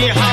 Hey,